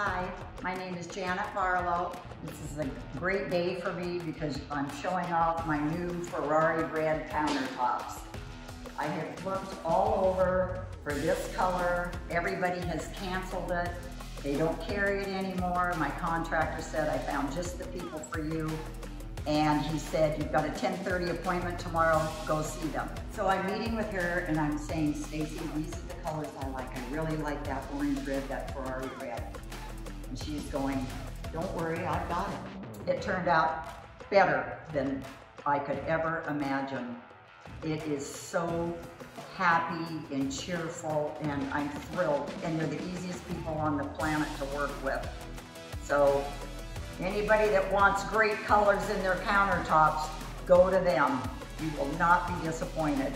Hi, my name is Janet Barlow. This is a great day for me because I'm showing off my new Ferrari red countertops. I have looked all over for this color. Everybody has canceled it. They don't carry it anymore. My contractor said, I found just the people for you. And he said, you've got a 10.30 appointment tomorrow, go see them. So I'm meeting with her and I'm saying, Stacy, these are the colors I like. I really like that orange red, that Ferrari red. And she's going, don't worry, I've got it. It turned out better than I could ever imagine. It is so happy and cheerful and I'm thrilled. And they're the easiest people on the planet to work with. So anybody that wants great colors in their countertops, go to them. You will not be disappointed.